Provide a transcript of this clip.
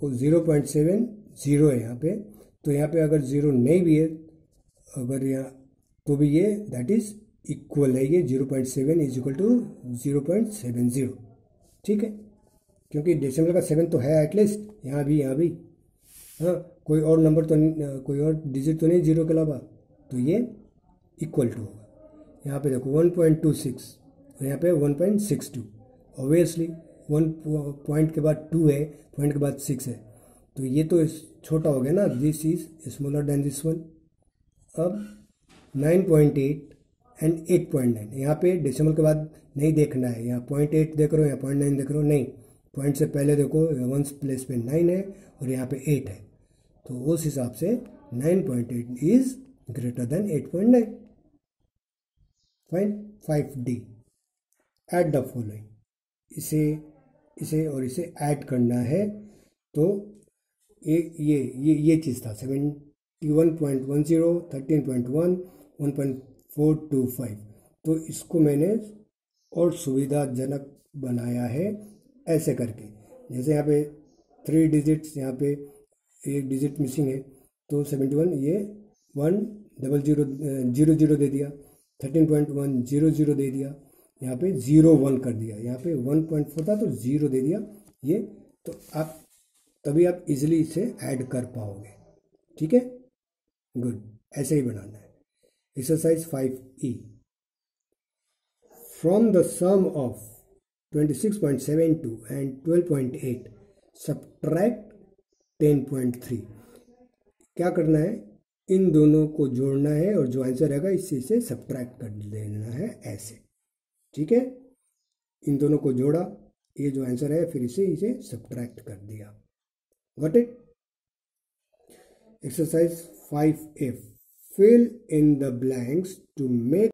को zero point seven zero है यहाँ पे तो यहाँ पे अगर ज़ीरो नहीं भी है, अगर यहाँ तो भी ये दैट इज़ इक्वल है ये, zero point seven is equal to zero point seven zero, ठीक है? क्योंकि डेसिमल का सेवन तो है एटलीस्ट यहाँ भी यहाँ भी। हाँ कोई और नंबर तो नहीं कोई और डिजिट तो नहीं ज़ीरो के अलावा तो ये इक्वल टू होगा। यहाँ पे देखो वन पॉइंट टू सिक्स और यहाँ पे one point six two obviously one point के बाद टू है पॉइंट के बाद सिक्स है। तो ये तो छोटा हो गया ना this is smaller than this one अब nine point eight and eight point nine यहाँ पे डेसिमल के बाद नहीं देखना है। यहाँ पॉइंट एट देख रहे हो या पॉइंट नाइन देख रहे हो। नहीं पॉइंट से पहले देखो वन प्लेस पे नाइन है और यहाँ पे एट है। तो उस हिसाब से nine point eight is greater than eight point nine fine five D add the following इसे इसे और इसे ऐड करना है तो ये ये ये ये चीज़ था। Seventy one point one zero thirteen point one one point four two five तो इसको मैंने और सुविधाजनक बनाया है ऐसे करके। जैसे यहाँ पे थ्री डिजिट्स यहाँ पे एक डिजिट मिसिंग है तो सेवेंटी वन ये one double zero zero zero दे दिया। Thirteen point one zero zero दे दिया। यहाँ पे ज़ीरो वन कर दिया। यहाँ पे वन पॉइंट फोर था तो ज़ीरो दे दिया ये। तो आप, तभी आप इजिली इसे ऐड कर पाओगे। ठीक है? गुड ऐसे ही बनाना है। Exercise five E from the sum of 26.72 and 12.8 subtract 10.3 क्या करना है? इन दोनों को जोड़ना है और जो आंसर रहेगा, इसी से सब्ट्रैक्ट कर देना है ऐसे। ठीक है? इन दोनों को जोड़ा। ये जो आंसर है, फिर इसे इसे सब्ट्रैक्ट कर दिया। What it exercise five A fill in the blanks to make